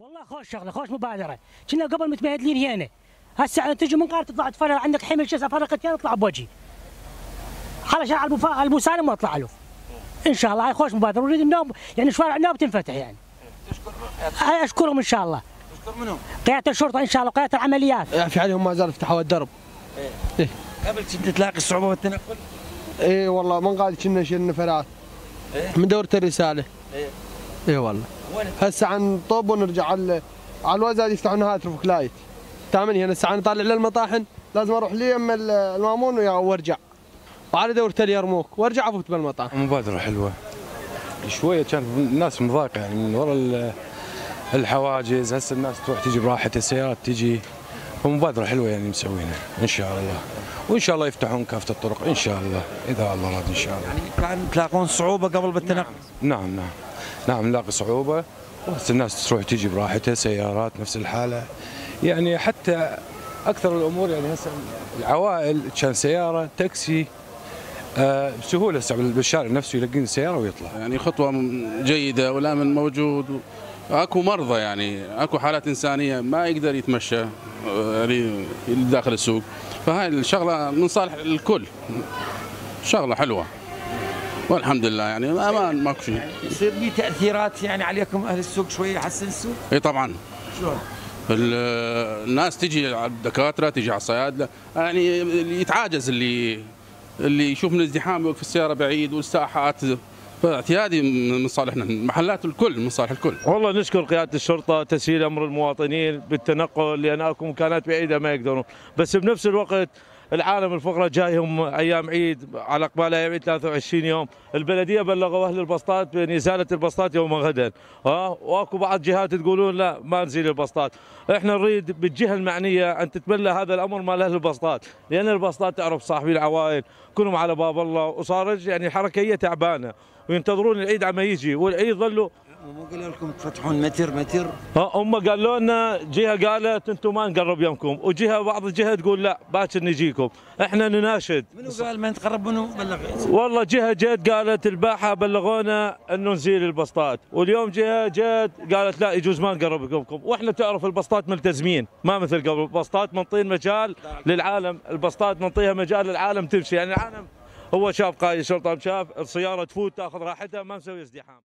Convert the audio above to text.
والله خوش شغلة خوش مبادرة. كنا قبل متبهدلين هنا. هسه تجي من قارة تطلع تفرغ عندك حمل شيء فرقت هنا اطلع بوجهي. على شارع المفا- على المسالم واطلع له. إن شاء الله هاي خوش مبادرة. ونريد النوم يعني شوارع النوم تنفتح يعني. هاي أشكرهم إن شاء الله. تشكر منهم؟ قيادة الشرطة إن شاء الله قيادة العمليات. يعفي عليهم ما زال فتحوا الدرب. قبل كنت تلاقي صعوبة بالتنقل اي والله من قال كنا نشيل نفرات إيه. من دورة الرسالة. إيه. اي والله. هسه عن طب ونرجع على على الوزاد يفتحوا نهاية traffic light تامني هنا هسه عن طالع للمطاحن لازم أروح لي يم ال- المامون ويا- وأرجع. وعلى دورة اليرموك وأرجع أفوت بالمطاحن. مبادرة حلوة. شوية كانت الناس مضايقة يعني من وراء ال- الحواجز. هسه الناس تروح تجي براحتها السيارات تجي. فمبادرة حلوة يعني مسوينها إن شاء الله. وإن شاء الله يفتحون كافة الطرق إن شاء الله. إذا الله راد إن شاء الله. يعني كان تلاقون صعوبة قبل بالتنقل؟ نعم نعم نعم. نلاقي صعوبة. الناس تروح تجي براحتها سيارات نفس الحالة. يعني حتى أكثر الأمور يعني هسه العوائل كان سيارة تاكسي آه بسهولة بالشارع نفسه يلقين السيارة ويطلع. يعني خطوة جيدة والأمن موجود. أكو مرضى يعني أكو حالات إنسانية ما يقدر يتمشى آه، داخل السوق. فهاي الشغلة من صالح الكل. شغلة حلوة. والحمد لله يعني أمان ماكو شيء. يصير به تأثيرات يعني عليكم أهل السوق شوية يحسن السوق؟ اي طبعا. شلون؟ ال- الناس تجي على الدكاترة تجي على الصيادلة يعني يتعاجز اللي اللي يشوف من الازدحام يوقف السيارة بعيد والساحات. فاعتيادي من صالحنا محلات الكل من صالح الكل. والله نشكر قيادة الشرطة تسهيل أمر المواطنين بالتنقل لأن أكو مكانات بعيدة ما يقدرون. بس بنفس الوقت العالم الفقراء جايهم أيام عيد على إقبال أيام عيد 23 يوم، البلدية بلغوا أهل البسطات بازاله البسطات يوم غدا، ها؟ وأكو بعض جهات تقولون لا ما نزيل البسطات، إحنا نريد بالجهة المعنية أن تتبلى هذا الأمر مال أهل البسطات، لأن البسطات تعرف صاحبي العوائل كلهم على باب الله. وصار يعني الحركه هي تعبانة. وينتظرون العيد عما يجي والعيد ظلوا مو قالوا لكم تفتحون متر متر؟ هم قالوا لنا جهة قالت أنتم ما نقرب يمكم وجهة بعض الجهة تقول لا باكر نجيكم. إحنا نناشد. منو قال ما نتقرب منو؟ بلغ والله جهة جت قالت الباحة بلغونا أنه نزيل البسطات واليوم جهة جت قالت لا يجوز ما نقرب يمكم وإحنا تعرف البسطات ملتزمين ما مثل قبل. البسطات منطين مجال للعالم البسطات منطيها مجال للعالم تمشي. يعني العالم هو شاف قائد الشرطه شاف السيارة تفوت تاخذ راحتها ما مسوي ازدحام.